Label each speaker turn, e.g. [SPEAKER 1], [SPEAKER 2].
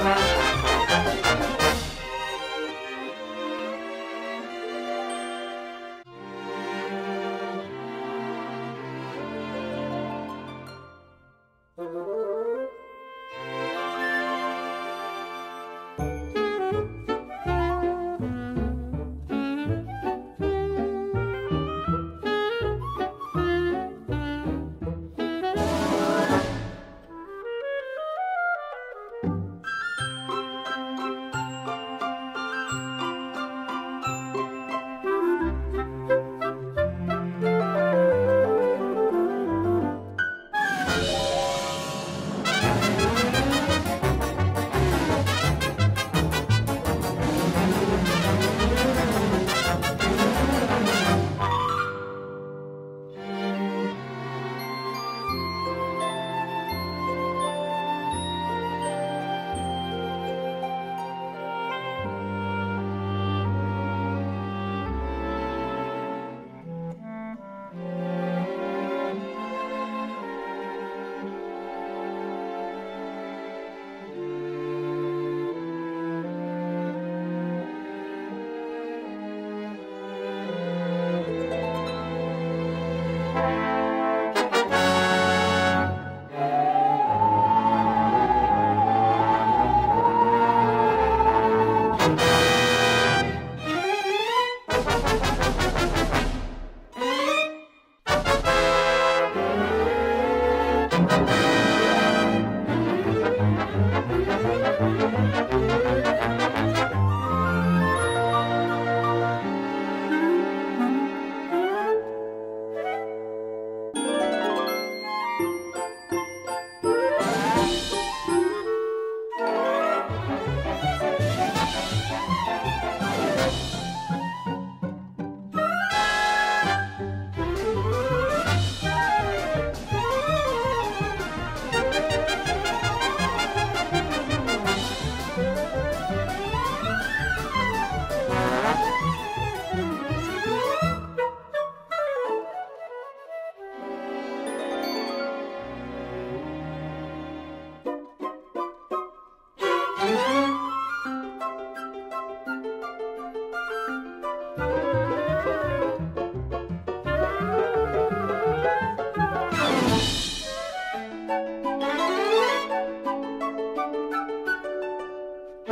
[SPEAKER 1] Gracias. Thank you.